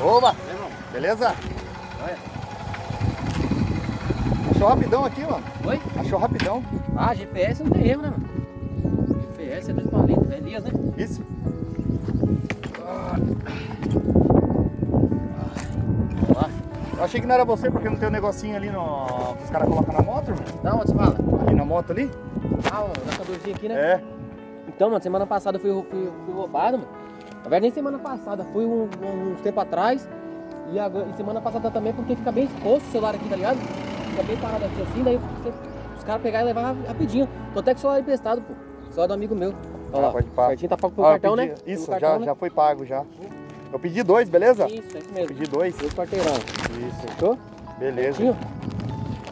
Oba! Beleza? Achou rapidão aqui, mano. Oi? Achou rapidão. Ah, GPS não tem erro, né, mano? GPS é dois palitos, é Elias, né? Isso. Lá. Eu achei que não era você porque não tem um negocinho ali no... que os caras colocam na moto, irmão. Não, onde você fala? Ali na moto ali? Ah, o aqui, né? É. Então, mano, semana passada eu fui, fui, fui roubado, mano. Na verdade, nem semana passada, fui um, um- uns tempo atrás. E, agora, e semana passada também, porque fica bem exposto o celular aqui, tá ligado? Fica bem parado aqui assim, daí os caras pegaram e levaram rapidinho. Tô até com o celular emprestado, pô. Celular do amigo meu. Olha Ah, lá, pode pá. certinho, tá pago pelo Ah, eu cartão, pedi- né? Isso, Pelo já, cartão, já foi pago já. Eu pedi dois, beleza? né? Isso, é isso mesmo. Pedi dois. Dois quarteirão. Isso. Fechou? Beleza. Certinho?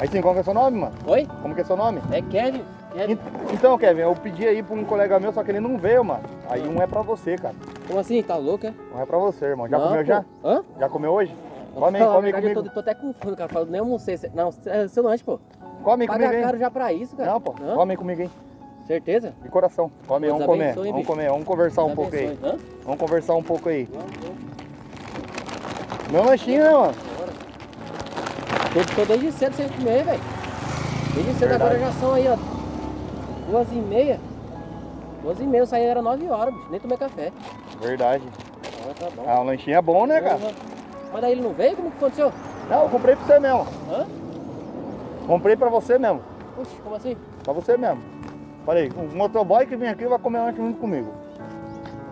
Aí sim, como que é seu nome, mano? Oi? Como que é seu nome? É Kevin. Então, Kevin, eu pedi aí pra um colega meu, só que ele não veio, mano. Aí um é pra você, cara. Como assim? Tá louco, é? Um é pra você, irmão. Já Não, comeu pô. já? Hã? Já comeu hoje? Come aí, come aí verdade, eu comigo. tô, tô até com fome, cara. Falando, nem almocei. Não, é seu lanche, pô. Come aí Paga comigo, caro hein? já pra isso, cara. Não, pô. Hã? Come aí comigo, hein? Certeza? De coração. Come aí, vamos comer. Vamos comer, vamos conversar um Deus pouco aí. abençoe. Hã? Vamos conversar um pouco aí. Vamos, vamos. Meu lanchinho, né, mano? Tô, tô desde cedo sem comer, velho. Desde cedo, Verdade. agora já são aí, ó. Duas e meia. Duas e meia, eu saí era nove horas, bicho. Nem tomei café. Verdade. Ah, tá bom. Ah, o lanchinho é bom, né, cara? Porra. Mas daí ele não veio? Como que aconteceu? Não, eu comprei pra você mesmo. Hã? Comprei pra você mesmo. Puxa, como assim? Pra você mesmo. Falei, o motoboy que vem aqui vai comer lanche junto comigo.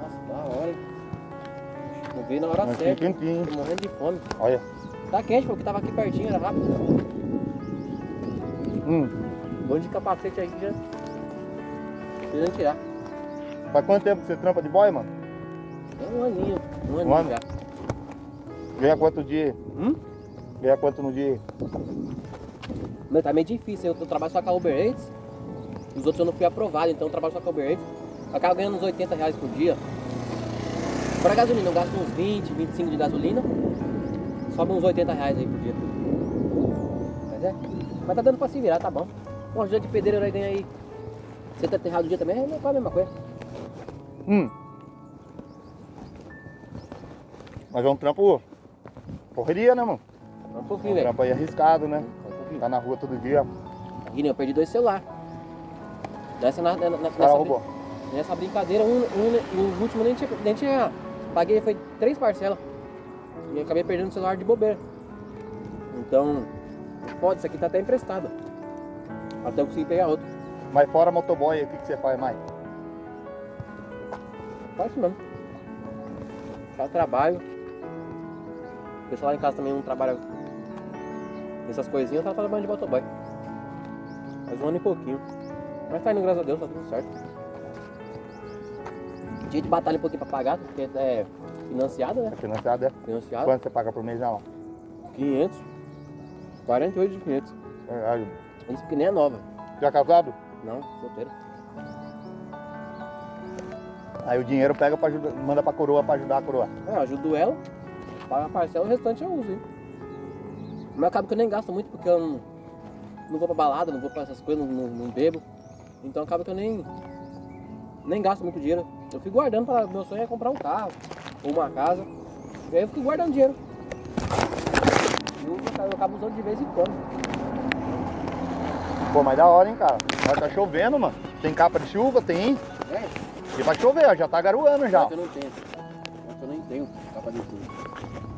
Nossa, da hora, hein? Não veio na hora Lanchinho certa. quentinho. Tô morrendo de fome. Olha. Tá quente, porque tava aqui pertinho, era rápido. Hum. Bando de capacete aí que já. Precisando tirar. Faz quanto tempo que você trampa de boy, mano? É um aninho. Um aninho ano? já. Ganha quanto dia? Hum? Ganha quanto no dia? Mas tá meio difícil. Eu, eu trabalho só com a Uber Eats. Os outros eu não fui aprovado, então eu trabalho só com a Uber Eats. Acabo ganhando uns 80 reais por dia. Para gasolina, eu gasto uns 20, 25 de gasolina. Sobe uns 80 reais aí por dia. Mas é. Mas tá dando pra se virar, tá bom. Um dia de pedreiro aí ganha aí 70 reais do dia também, é quase a mesma coisa. Hum. Mas é um trampo. Correria, né, mano? Um É pouquinho, um velho. trampo aí arriscado, né? Pouquinho. Tá na rua todo dia. E nem eu perdi dois celulares. Nessa, na, na, O nessa, brin- nessa brincadeira, um, um, o último nem tinha, nem tinha. Paguei, foi três parcelas. E acabei perdendo o celular de bobeira. Então, pode, isso aqui tá até emprestado. Até eu conseguir pegar outro. Mas fora motoboy, o que, que você faz mais? Faz isso mesmo. Só trabalho. O pessoal lá em casa também não trabalha nessas coisinhas, tá trabalhando de motoboy. Faz um ano e pouquinho. Mas tá indo, graças a Deus, tá tudo certo. Dia de batalha um pouquinho pra pagar, porque é financiado, né? É financiado, é? Financiado. Quanto você paga por mês não? 500. 48 de 500. Verdade. Isso porque nem é nova. Já casado? Não, solteiro. Aí o dinheiro pega pra ajudar, manda pra coroa pra ajudar a coroa. É, eu ajudo ela, pago a parcela, o restante eu uso, hein? Mas acaba que eu nem gasto muito porque eu não, não vou pra balada, não vou pra essas coisas, não, não, não bebo. Então acaba que eu nem, nem gasto muito dinheiro. Eu fico guardando para meu sonho é comprar um carro ou uma casa. E aí eu fico guardando dinheiro. E eu, eu acabo usando de vez em quando. Pô, mas da hora, hein, cara? Mas tá chovendo, mano. Tem capa de chuva, tem. É, E vai chover, ó, já tá garoando já. que eu não tenho. Que eu nem tenho capa de chuva.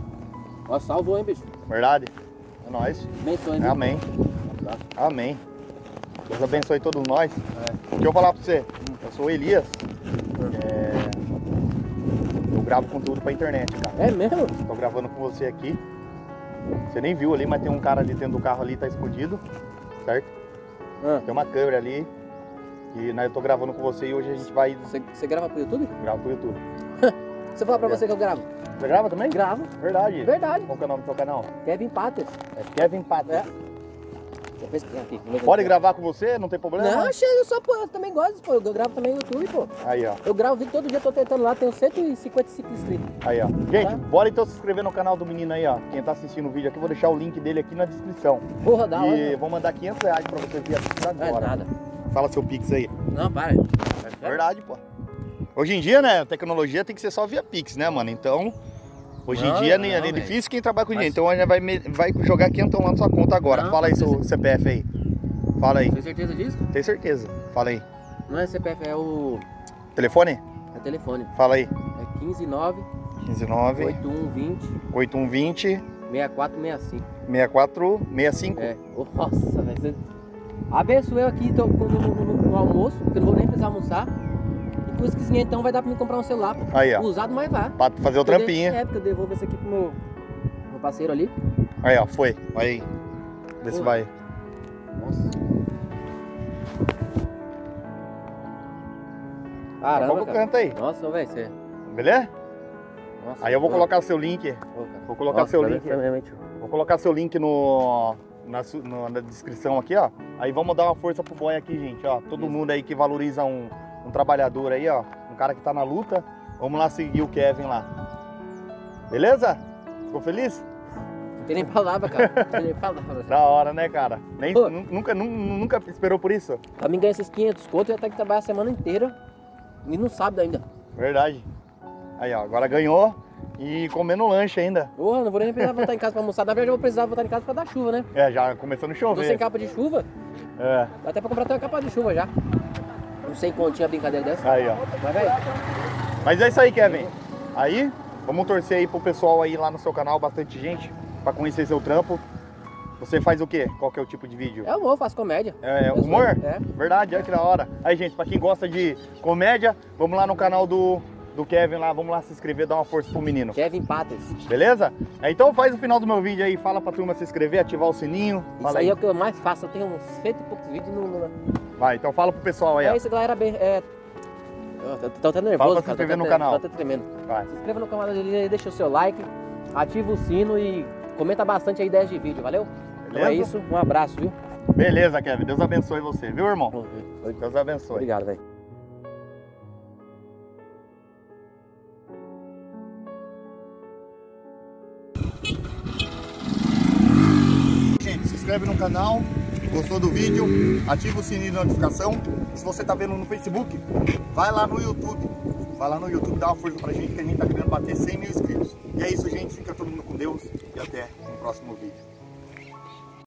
Ó, salvou, hein, bicho? Verdade? É nóis. Abençoe? Amém. Tá. Amém. Deus abençoe todos nós. É. Deixa eu falar pra você. Eu sou o Elias. É, Eu gravo conteúdo pra internet, cara. É mesmo? Tô gravando com você aqui. Você nem viu ali, mas tem um cara ali dentro do carro ali, tá escondido. Certo? Ah, Tem uma câmera ali. E né, eu tô gravando com você e hoje a gente vai você, você grava pro YouTube? gravar pro YouTube. Se eu falar pra É. você que eu gravo. Você grava também? Gravo. Verdade. Verdade. Qual que é o nome do seu canal? Kevin Pater. É Kevin Patrick. É. Aqui. Pode gravar com você? Não tem problema? Não, achei, eu só, pô, eu também gosto, pô. Eu gravo também no YouTube, pô. Aí, ó. Eu gravo vídeo todo dia, tô tentando lá, tenho 155 inscritos. Aí, ó. Gente, Tá. bora então se inscrever no canal do menino aí, ó. Quem tá assistindo o vídeo aqui, vou deixar o link dele aqui na descrição. Porra, da e vou mandar 500 reais pra você vir assistir Não é agora. nada. Fala seu Pix aí. Não, para. Verdade, pô. Hoje em dia, né, a tecnologia tem que ser só via Pix, né, mano? Então, Hoje Não, em dia não, né, é velho. difícil quem trabalha com dinheiro. Então a gente vai, vai jogar quentão lá na sua conta agora. Não, Fala aí seu CPF aí. Fala aí. Tem certeza disso? Tem certeza. Fala aí. Não é CPF, é o. Telefone? É telefone. Fala aí. É 159 159 8120 8120 6465. 6465. É. Nossa, velho. Abençoe eu aqui tô, no, no- no- no almoço, porque eu não vou nem precisar almoçar. E esse quinhentos então vai dar pra me comprar um celular. Aí, ó. Usado, mas vai. Pra fazer o trampinho. É, porque eu devolvo esse aqui pro meu, meu parceiro ali. Aí, ó. Foi. Vai aí. Vê se vai. Nossa. Caramba, cara. canto aí. Nossa, velho, você... Beleza? Nossa, Aí eu vou colocar seu link. Vou colocar Nossa, seu link. realmente- Vou colocar seu link no, na, na descrição aqui, ó. Aí vamos dar uma força pro boy aqui, gente, ó. Todo Isso. mundo aí que valoriza um, um trabalhador aí, ó. Um cara que tá na luta. Vamos lá seguir o Kevin lá. Beleza? Ficou feliz? Não tem nem palavra, cara. Não tem nem palavra. Da hora, né, cara? Nem, Pô. nunca, nu- nunca esperou por isso? Pra mim ganhar esses 500 conto, eu ter que trabalhar a semana inteira. E não sabe ainda. Verdade. Aí, ó. Agora ganhou e comendo lanche ainda. Porra, não vou nem precisar voltar em casa pra almoçar. Na verdade, eu vou precisar voltar em casa pra dar chuva, né? É, já começando a Tô sem chover. capa de chuva. É. Dá até pra comprar até uma capa de chuva já. Não sei quantinha brincadeira dessa. Aí, ó. Mas, é isso aí, Kevin. Aí, vamos torcer aí pro pessoal aí lá no seu canal, bastante gente, pra conhecer seu trampo. Você faz o quê? Qual que é o tipo de vídeo? é humor, faço comédia. É, sou- humor? É. Verdade, olha que da hora. Aí, gente, pra quem gosta de comédia, vamos lá no canal do, do Kevin lá, vamos lá se inscrever, dar uma força pro menino. Kevin Pates. Beleza? Então faz o final do meu vídeo aí, fala pra turma se inscrever, ativar o sininho. Isso aí aí. é o que eu mais faço. Eu tenho uns cento e poucos vídeos no. no... Vai, então fala pro pessoal aí, É ó. isso, galera. Bem, é... Eu tô, até nervoso, Fala pra se inscrever no canal. Tô até tremendo. Vai. Se inscreva no canal dele aí, deixa o seu like, ativa o sino e comenta bastante aí ideias de vídeo, valeu? Então é Beleza? isso, um abraço, viu? Beleza, Kevin. Deus abençoe você, viu, irmão? Deus abençoe. Obrigado, velho. Inscreve no canal, gostou do vídeo, ativa o sininho de notificação. Se você tá vendo no Facebook, vai lá no YouTube. Vai lá no YouTube, dá uma força pra gente que a gente tá querendo bater 100 mil inscritos. E é isso, gente. Fica todo mundo com Deus e até no próximo vídeo.